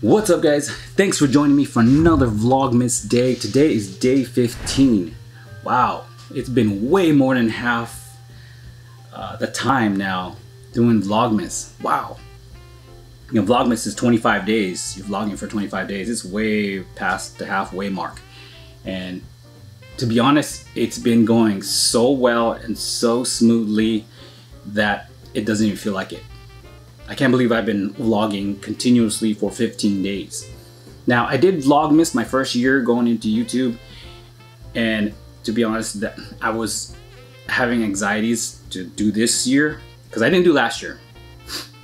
What's up guys? Thanks for joining me for another Vlogmas day. Today is day 15. Wow, it's been way more than half uh, the time now doing Vlogmas. Wow. You know, Vlogmas is 25 days. You're vlogging for 25 days. It's way past the halfway mark. And to be honest, it's been going so well and so smoothly that it doesn't even feel like it. I can't believe I've been vlogging continuously for 15 days. Now, I did Vlogmas my first year going into YouTube, and to be honest, that I was having anxieties to do this year because I didn't do last year.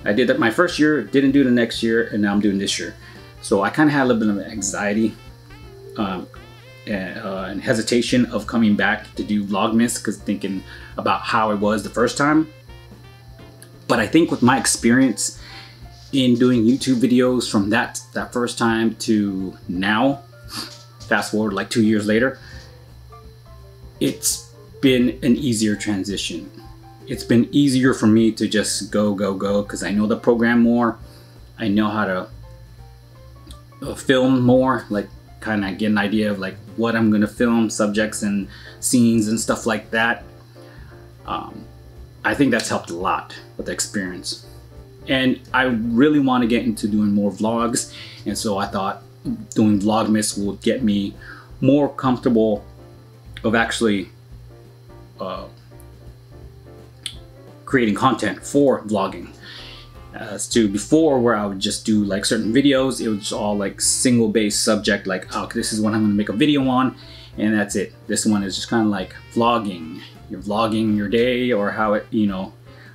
I did that my first year, didn't do the next year, and now I'm doing this year. So I kind of had a little bit of anxiety um, and, uh, and hesitation of coming back to do Vlogmas because thinking about how it was the first time but I think with my experience in doing YouTube videos from that, that first time to now, fast forward like two years later, it's been an easier transition. It's been easier for me to just go, go, go, because I know the program more. I know how to uh, film more, like kind of get an idea of like what I'm gonna film, subjects and scenes and stuff like that. Um, I think that's helped a lot with the experience. And I really want to get into doing more vlogs. And so I thought doing Vlogmas will get me more comfortable of actually uh, creating content for vlogging. As to before where I would just do like certain videos, it was all like single based subject like, oh, this is what I'm gonna make a video on and that's it. This one is just kind of like vlogging you're vlogging your day or how it, you know,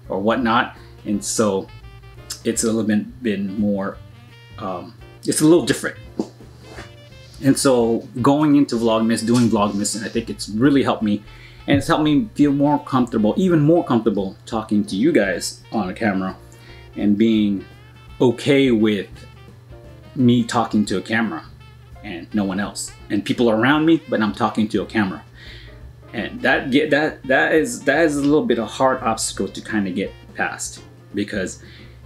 or whatnot. And so it's a little bit, bit more, um, it's a little different. And so going into Vlogmas, doing Vlogmas, and I think it's really helped me and it's helped me feel more comfortable, even more comfortable talking to you guys on a camera and being okay with me talking to a camera and no one else. And people around me, but I'm talking to a camera and that get that that is that is a little bit of hard obstacle to kind of get past because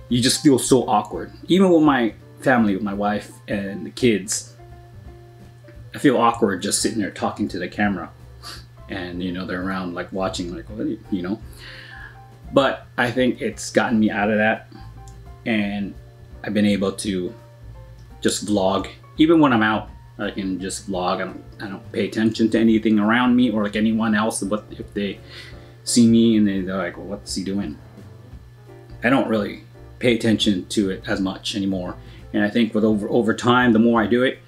you just feel so awkward. Even with my family with my wife and the kids i feel awkward just sitting there talking to the camera. And you know they're around like watching like you know? But i think it's gotten me out of that. And i've been able to just vlog. Even when i'm out I can just vlog. I don't, I don't pay attention to anything around me or like anyone else. But if they see me and they're like, well, what's he doing? I don't really pay attention to it as much anymore. And I think with over, over time, the more I do it,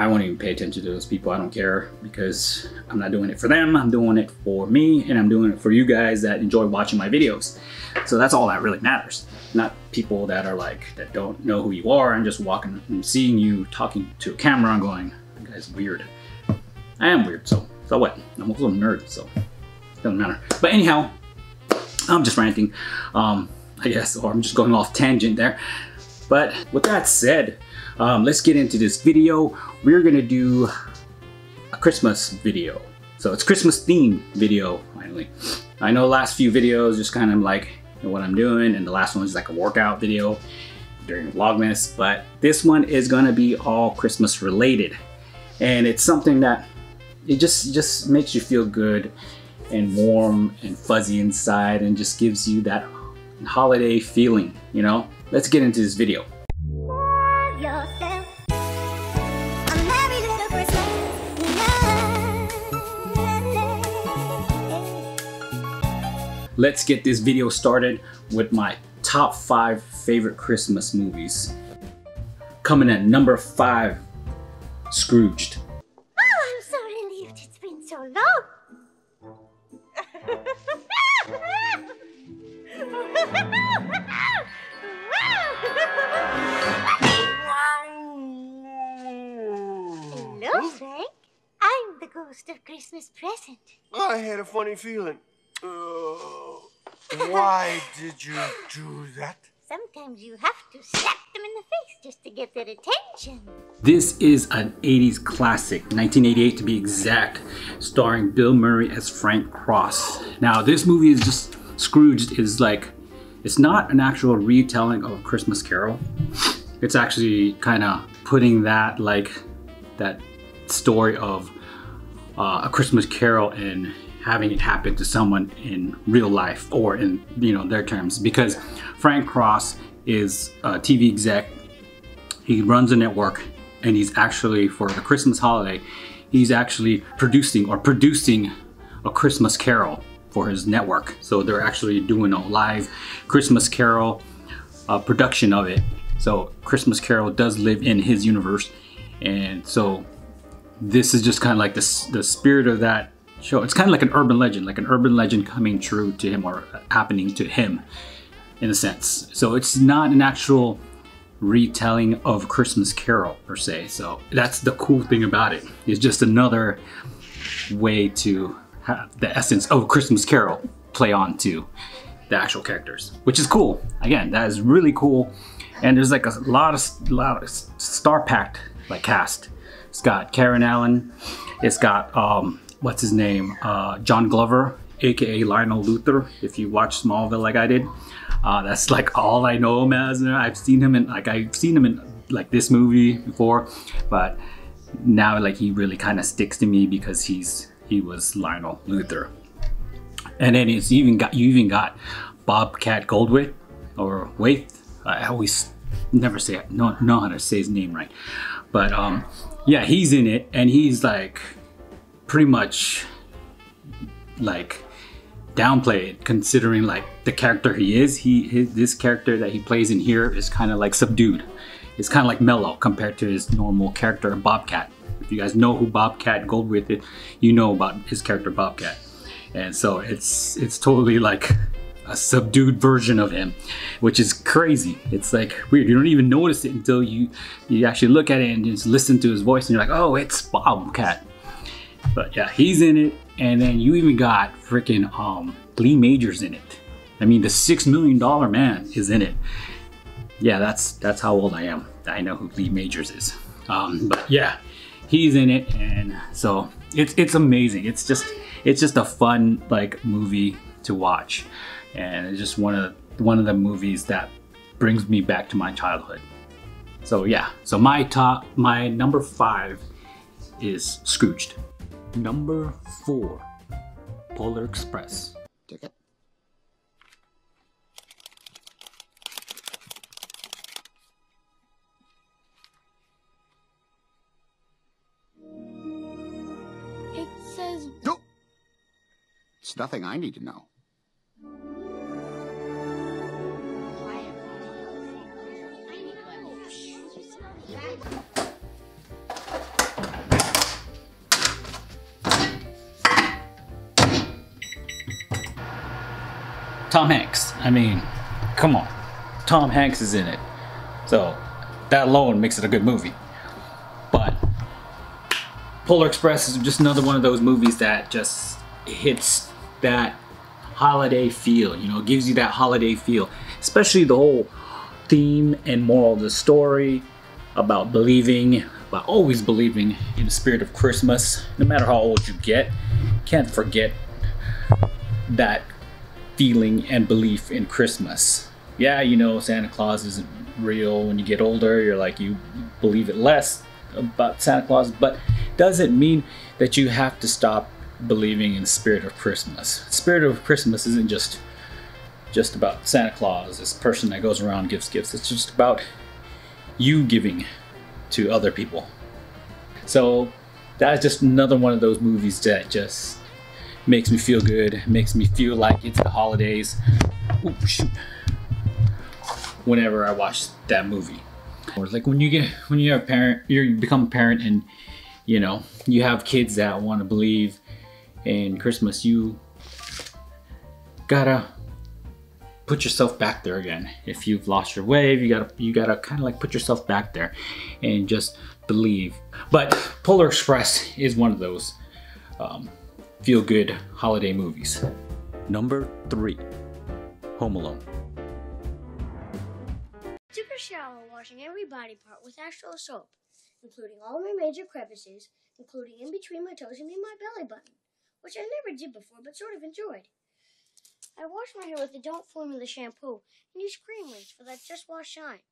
I won't even pay attention to those people. I don't care because I'm not doing it for them. I'm doing it for me and I'm doing it for you guys that enjoy watching my videos. So that's all that really matters. Not people that are like, that don't know who you are and just walking and seeing you talking to a camera and going, that guy's weird. I am weird, so, so what? I'm also a nerd, so doesn't matter. But anyhow, I'm just ranting, um, I guess, or I'm just going off tangent there. But with that said, um, let's get into this video. We're gonna do a Christmas video. So it's Christmas themed video, finally. I know last few videos just kind of like what I'm doing, and the last one was like a workout video during Vlogmas, but this one is gonna be all Christmas related. And it's something that it just, just makes you feel good and warm and fuzzy inside and just gives you that holiday feeling, you know? Let's get into this video. Let's get this video started with my top five favorite Christmas movies. Coming at number five, Scrooged. Oh, I'm so relieved it's been so long. Hello, Frank. I'm the ghost of Christmas present. I had a funny feeling. Why did you do that? Sometimes you have to slap them in the face just to get their attention. This is an 80s classic, 1988 to be exact, starring Bill Murray as Frank Cross. Now, this movie is just, Scrooge is like, it's not an actual retelling of Christmas Carol, it's actually kind of putting that like that story of uh, a Christmas Carol and having it happen to someone in real life or in you know their terms because Frank Cross is a TV exec. He runs a network and he's actually for the Christmas holiday, he's actually producing or producing a Christmas Carol for his network. So they're actually doing a live Christmas Carol uh, production of it. So Christmas Carol does live in his universe, and so this is just kind of like the the spirit of that show. It's kind of like an urban legend, like an urban legend coming true to him or happening to him, in a sense. So it's not an actual retelling of Christmas Carol per se. So that's the cool thing about it. It's just another way to have the essence of Christmas Carol play on to the actual characters, which is cool. Again, that is really cool. And there's like a lot of, lot of star packed like cast. It's got Karen Allen. It's got um, what's his name, uh, John Glover, aka Lionel Luthor. If you watch Smallville like I did, uh, that's like all I know him as. I've seen him in like I've seen him in like this movie before, but now like he really kind of sticks to me because he's he was Lionel Luthor. And then it's even got you even got Bobcat Goldthwait or Waith. I always never say know, know how to say his name right, but um, yeah, he's in it and he's like pretty much like downplayed considering like the character he is. He his, this character that he plays in here is kind of like subdued. It's kind of like mellow compared to his normal character Bobcat. If you guys know who Bobcat Goldthwait is, you know about his character Bobcat. And so it's it's totally like a subdued version of him, which is crazy. It's like weird. You don't even notice it until you you actually look at it and just listen to his voice, and you're like, oh, it's Bobcat. But yeah, he's in it, and then you even got freaking um, Lee Majors in it. I mean, the six million dollar man is in it. Yeah, that's that's how old I am. I know who Lee Majors is. Um, but yeah, he's in it, and so it's it's amazing. It's just it's just a fun like movie to watch, and it's just one of one of the movies that brings me back to my childhood. So yeah, so my top my number five is Scrooged. Number four, Polar Express. Ticket. It says No. It's nothing I need to know. Hanks. I mean, come on. Tom Hanks is in it. So that alone makes it a good movie. But Polar Express is just another one of those movies that just hits that holiday feel, you know, gives you that holiday feel. Especially the whole theme and moral of the story about believing, about always believing in the spirit of Christmas, no matter how old you get. Can't forget that feeling and belief in Christmas. Yeah, you know, Santa Claus isn't real. When you get older, you're like, you believe it less about Santa Claus, but doesn't mean that you have to stop believing in the spirit of Christmas. Spirit of Christmas isn't just just about Santa Claus, this person that goes around gives gifts. It's just about you giving to other people. So that's just another one of those movies that just makes me feel good, makes me feel like it's the holidays. Ooh. Whenever I watch that movie. Or like when you get when you're a parent, you become a parent and you know, you have kids that want to believe in Christmas, you gotta put yourself back there again. If you've lost your way, you gotta you gotta kind of like put yourself back there and just believe. But Polar Express is one of those um, feel good holiday movies. Number three, Home Alone. took a shower washing every body part with Astral soap, including all my major crevices, including in between my toes and in my belly button, which I never did before but sort of enjoyed. I washed my hair with the Don't Formula shampoo and used cream rinse for that just wash shine.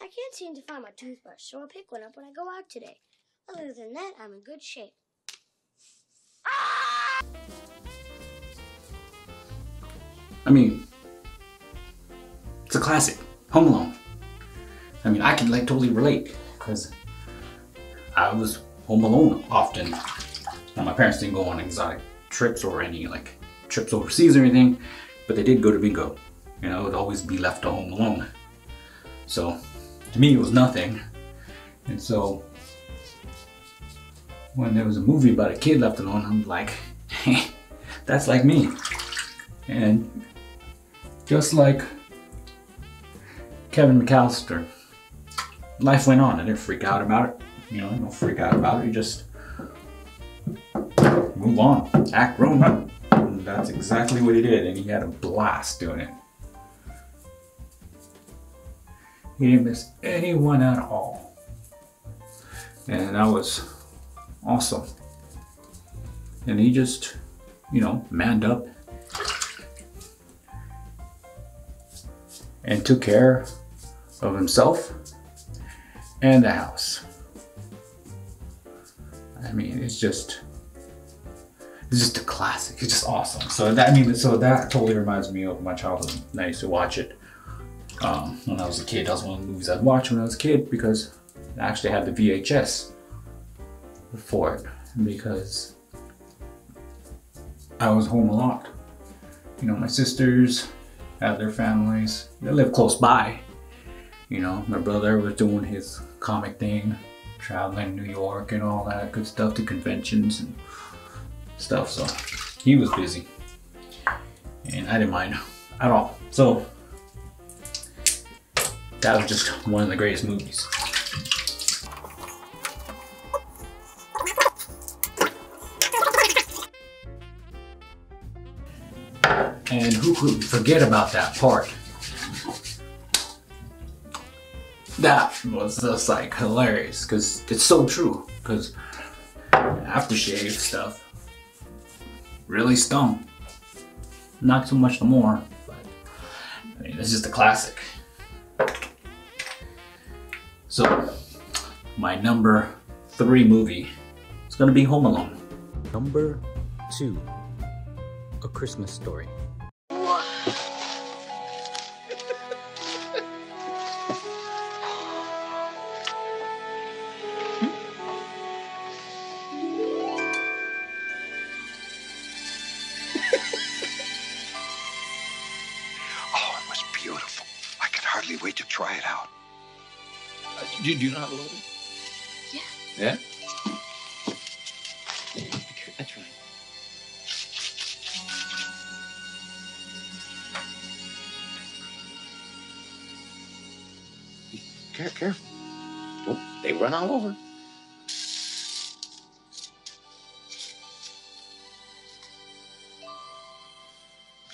I can't seem to find my toothbrush, so I'll pick one up when I go out today. Other than that, I'm in good shape. I mean, it's a classic. Home Alone. I mean, I can like totally relate because I was home alone often. Now, my parents didn't go on exotic trips or any like trips overseas or anything, but they did go to bingo. You know, I would always be left home alone. So to me, it was nothing. And so when there was a movie about a kid left alone, I'm like, hey, that's like me. And just like Kevin McAllister, life went on. I didn't freak out about it. You know, don't freak out about it. You just move on, act grown up. And that's exactly what he did, and he had a blast doing it. He didn't miss anyone at all. And that was awesome. And he just, you know, manned up and took care of himself and the house. I mean, it's just, it's just a classic. It's just awesome. So that, I mean, so that totally reminds me of my childhood. I used to watch it um, when I was a kid. That was one of the movies I'd watch when I was a kid because I actually had the VHS for it because I was home a lot. You know, my sisters had their families. They lived close by. You know, my brother was doing his comic thing, traveling New York and all that good stuff to conventions and stuff. So he was busy. And I didn't mind at all. So that was just one of the greatest movies. And who could forget about that part? That was just like hilarious because it's so true. Because aftershave stuff really stung. Not so much no more, but I mean, it's just a classic. So, my number three movie is gonna be Home Alone. Number two, A Christmas Story. Try it out. Uh, do, do you know how to load it? Yeah. Yeah? That's right. Care, careful. Oh, they run all over.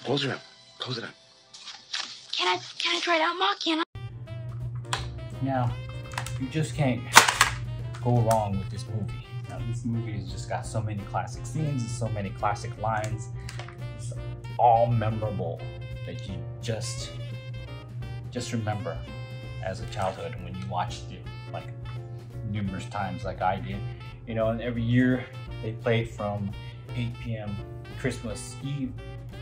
Close it up. Close it up. Can I can I try it out, Ma? Can I? Now, you just can't go wrong with this movie. Now, this movie has just got so many classic scenes and so many classic lines. It's all memorable that you just just remember as a childhood when you watched it like numerous times like I did. You know, and every year they played from 8 p.m. Christmas Eve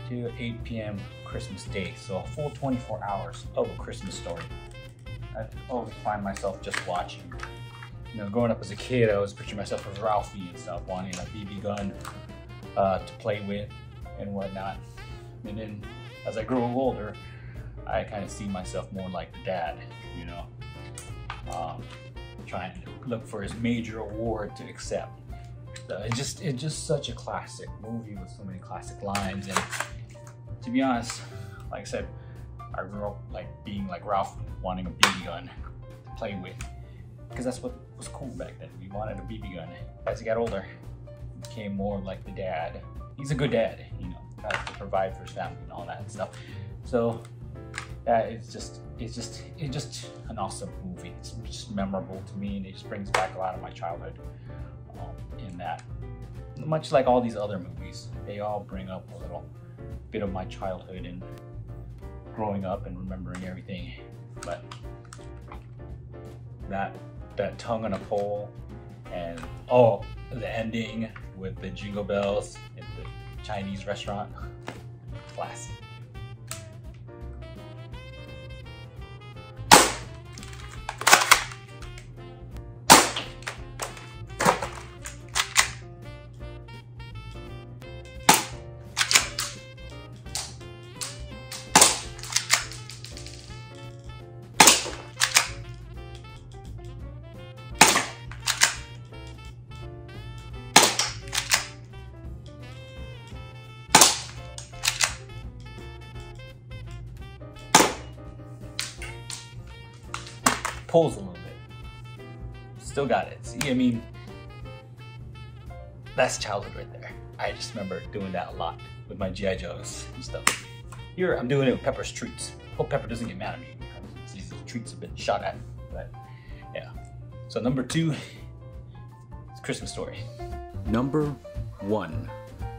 to 8 p.m. Christmas Day. So a full 24 hours of a Christmas story. I always find myself just watching. You know, growing up as a kid, I always picture myself as Ralphie and stuff, wanting a BB gun uh, to play with and whatnot. And then as I grow older, I kind of see myself more like the dad, you know, um, trying to look for his major award to accept. So it just it's just such a classic movie with so many classic lines and to be honest, like I said, I grew up like being like Ralph, wanting a BB gun to play with, because that's what was cool back then. We wanted a BB gun. As he got older, he became more like the dad. He's a good dad, you know, tries to provide for his family and all that stuff. So that is just it's just it's just an awesome movie. It's just memorable to me, and it just brings back a lot of my childhood um, in that. Much like all these other movies, they all bring up a little bit of my childhood and growing up and remembering everything. But that that tongue on a pole, and oh, the ending with the jingle bells in the Chinese restaurant, classic. Pulls a little bit. Still got it. See, I mean, that's childhood right there. I just remember doing that a lot with my GI Joes and stuff. Here, I'm doing it with Pepper's treats. Hope Pepper doesn't get mad at me these treats have been shot at. But yeah. So number two is Christmas Story. Number one,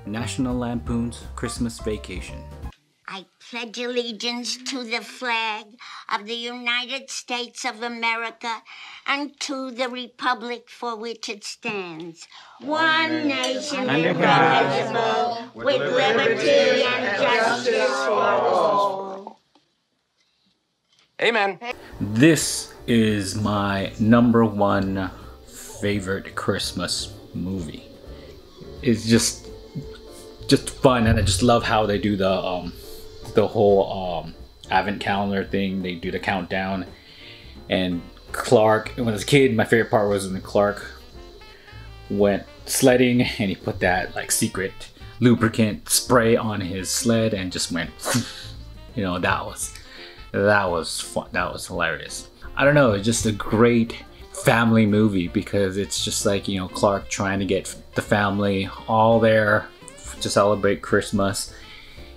National Lampoon's Christmas Vacation. I pledge allegiance to the flag of the United States of America and to the republic for which it stands. One nation indivisible, with liberty and justice for all. Amen. This is my number one favorite Christmas movie. It's just just fun and I just love how they do the um the whole um advent calendar thing. They do the countdown. And Clark when I was a kid my favorite part was when Clark went sledding and he put that like secret lubricant spray on his sled and just went you know that was that was fun. That was hilarious. I don't know. It's just a great family movie because it's just like you know clark trying to get the family all there to celebrate christmas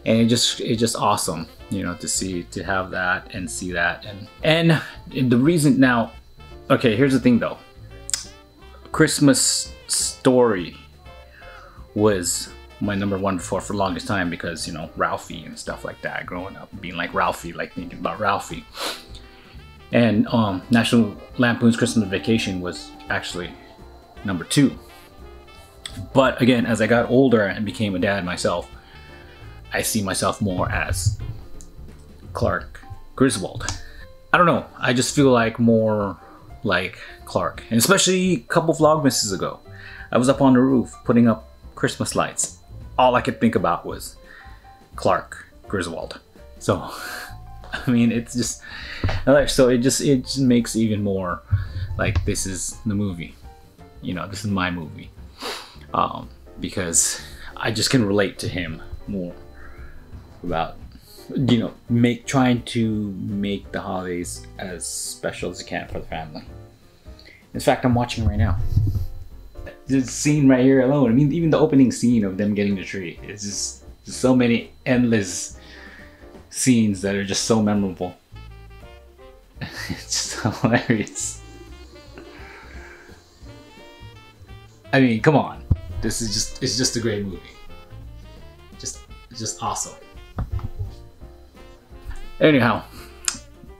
and it just it's just awesome you know to see to have that and see that and and the reason now okay here's the thing though christmas story was my number one before for longest time because you know Ralphie and stuff like that. Growing up, being like Ralphie, like thinking about Ralphie. And um, National Lampoon's Christmas Vacation was actually number two. But again, as I got older and became a dad myself, I see myself more as Clark Griswold. I don't know. I just feel like more like Clark, and especially a couple vlogmases ago, I was up on the roof putting up Christmas lights all I could think about was Clark Griswold. So, I mean, it's just so it just it just makes even more like this is the movie. You know, this is my movie um, because I just can relate to him more about you know make trying to make the holidays as special as you can for the family. In fact, I'm watching right now this scene right here alone. I mean, even the opening scene of them getting the tree. It's just, so many endless scenes that are just so memorable. it's hilarious. I mean, come on. This is just, it's just a great movie. Just, just awesome. Anyhow,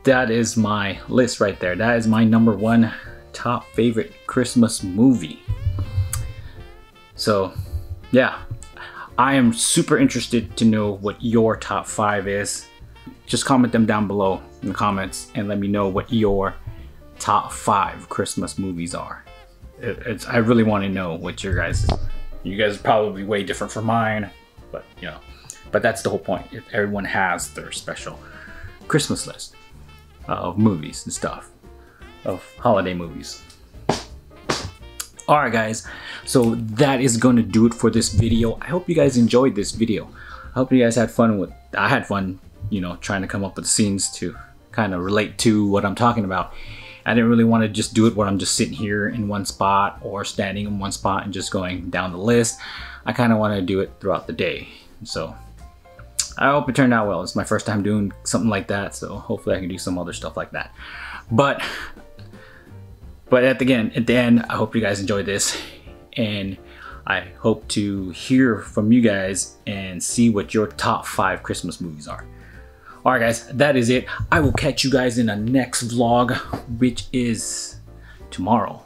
that is my list right there. That is my number one top favorite Christmas movie. So, yeah, I am super interested to know what your top five is. Just comment them down below in the comments and let me know what your top five Christmas movies are. It's, I really want to know what your guys. You guys are probably way different from mine, but you know, but that's the whole point. If everyone has their special Christmas list of movies and stuff, of holiday movies. Alright guys, so that is going to do it for this video. I hope you guys enjoyed this video. I hope you guys had fun with, I had fun, you know, trying to come up with scenes to kind of relate to what I'm talking about. I didn't really want to just do it where I'm just sitting here in one spot or standing in one spot and just going down the list. I kind of want to do it throughout the day. So I hope it turned out well. It's my first time doing something like that, so hopefully I can do some other stuff like that. But but at the, again, at the end, I hope you guys enjoyed this and I hope to hear from you guys and see what your top five Christmas movies are. Alright guys, that is it. I will catch you guys in the next vlog, which is tomorrow.